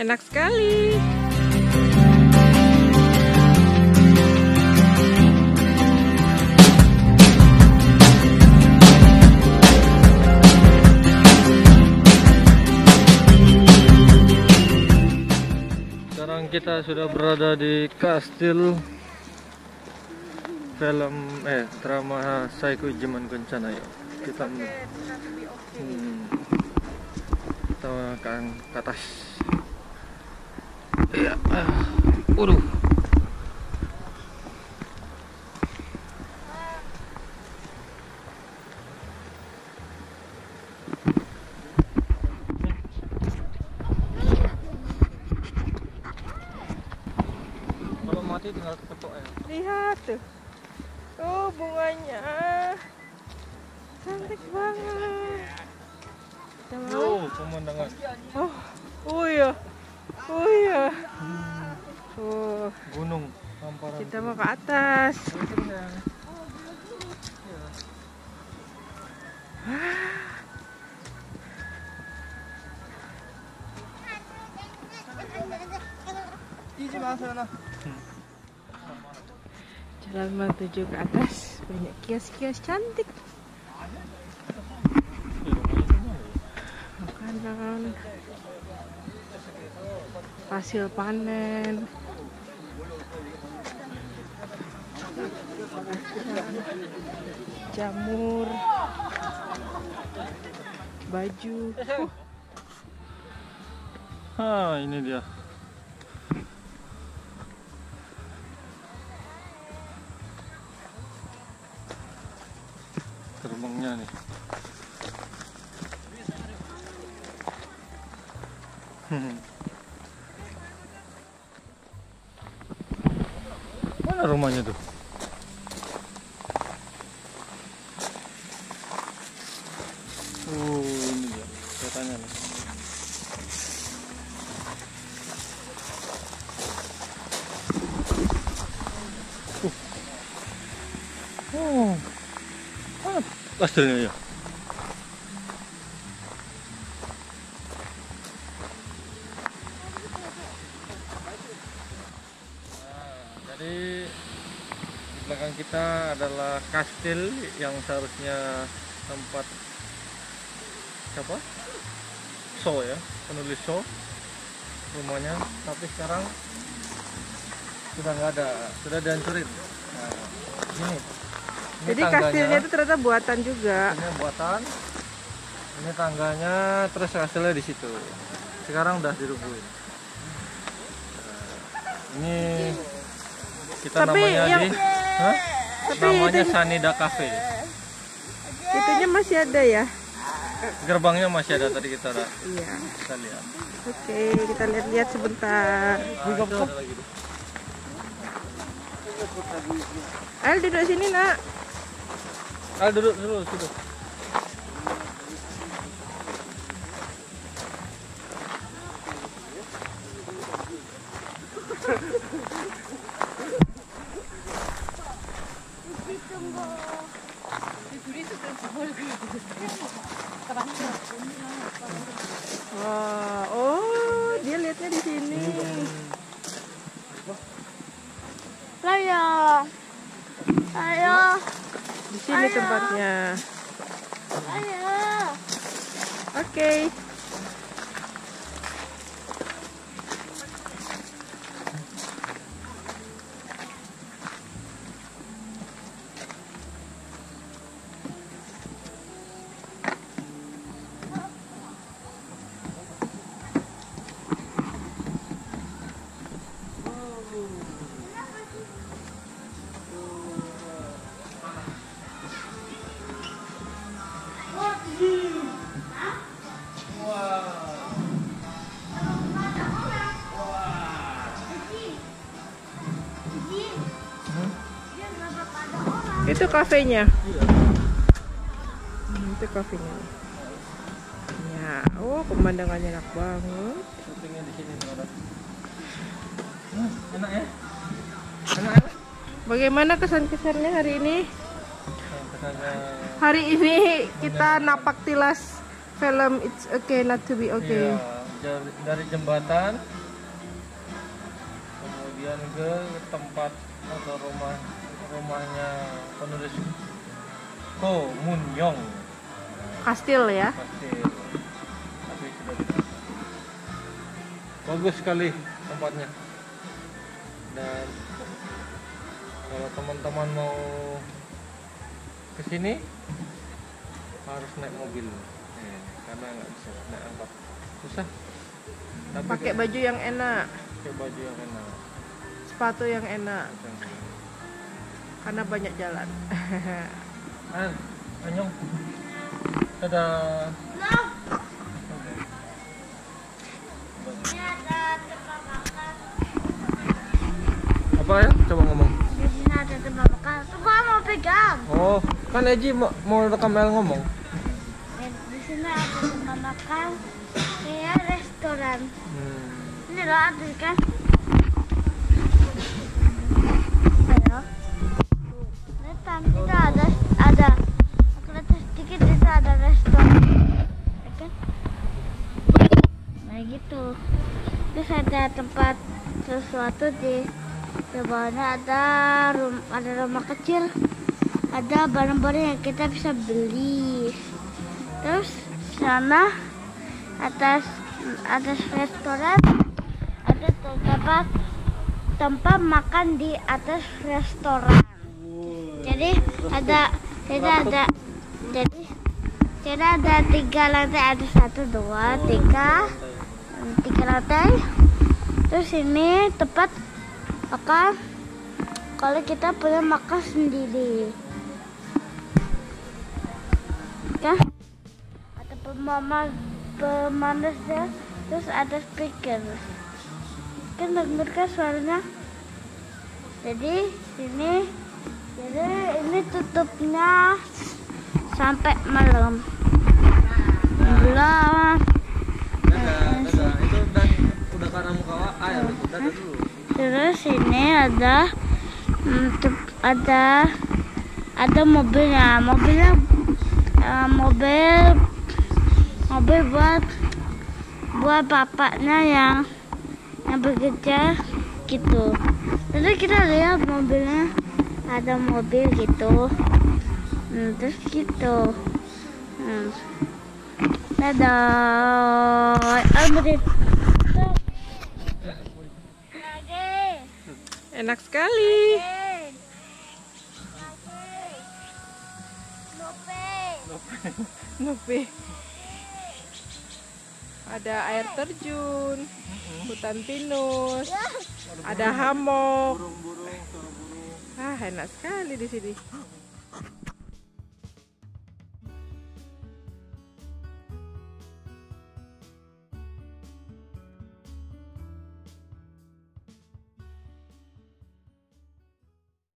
Enak sekali. Sekarang kita sudah berada di kastil film eh drama Saiku Ijiman Kencana ya. Kita hmm, akan ke atas. Ah, Waduh. Kalau mati tinggal ketok ya. Lihat tuh. Oh, bunganya. Cantik banget. Oh, pemandangan Oh, oh iya. Oh iya. Oh, gunung hamparan. kita mau ke atas. Jalan menuju ke atas. Banyak kios-kios cantik. Makanan. Hasil panen. Jamur. Baju. Uh, Ah, ini dia. Gerbangnya nih. Mana rumahnya tuh? Oh, ini nih. Oh. Ah, kastilnya ya. Jadi di belakang kita adalah kastil yang seharusnya tempat siapa? So ya, penulis So rumahnya, tapi sekarang sudah nggak ada, sudah dihancurin. Nah, ini. ini Jadi tangganya. kastilnya itu ternyata buatan juga. Ini buatan. Ini tangganya, terus kastilnya di situ. Sekarang udah dirubuhin. Nah, Ini kita Tapi namanya yang- di, Hah? Tapi namanya itu- Sanida Cafe. Itunya masih ada ya? Gerbangnya masih ada tadi kita udah Iya. kita lihat. Oke, kita lihat-lihat sebentar. Ayo duduk sini, Nak. Ah, duduk dulu, duduk. Wah, oh, dia lihatnya di sini. Ayo. Ayo. Di sini tempatnya. Ayo. Oke. Itu kafenya. Hmm, itu kafenya. Ya, oh pemandangannya enak banget. Hmm, enak ya? Enak? Bagaimana kesan-kesannya hari ini? Hari ini kita napak tilas film It's Okay Not to Be Okay. Iya, dari, dari jembatan kemudian ke tempat atau rumah rumahnya penulis Ko Mun Yong. Kastil ya. kastil. Tapi sudah bagus sekali tempatnya. Dan kalau teman-teman mau ke sini harus naik mobil. Eh, karena nggak bisa naik angkot susah. Pakai baju yang enak, pakai baju yang enak. Sepatu yang enak, karena banyak jalan. ah anyong dadah ada tempat makan. apa ya coba ngomong Di sini ada tempat makan. Aku mau pegang. oh kan Eji mau, mau rekam El ngomong Eh, Di sini ada tempat makan. Kayak restoran. hmm. Ini loh ada kan? Ayo. Lihat, kita ada ada. Aku lihat sedikit itu ada restoran. Kan? Nah gitu. Terus ada tempat sesuatu di bawahnya ada rum, ada rumah kecil. Ada barang-barang yang kita bisa beli. Terus sana atas atas restoran ada tempat tempat makan di atas restoran. Jadi ada jadi ada jadi jadi ada tiga lantai ada satu dua tiga tiga lantai. Terus ini tempat makan kalau kita boleh makan sendiri. Kan? Ada pemanas pemanasnya terus ada speaker kan denger kan suaranya jadi sini jadi ini tutupnya sampai malam. Belum ah ya udah dadah dulu. Terus ini ada mm, tup- ada ada mobilnya. Mobilnya eh, mobil mobil buat buat bapaknya yang yang bekerja gitu. Terus kita lihat mobilnya ada mobil gitu Hmm, terus gitu hmm. dadah lagi Enak sekali. Nepi. Ada air terjun, hutan pinus, ada hammock. Ah, enak sekali di sini.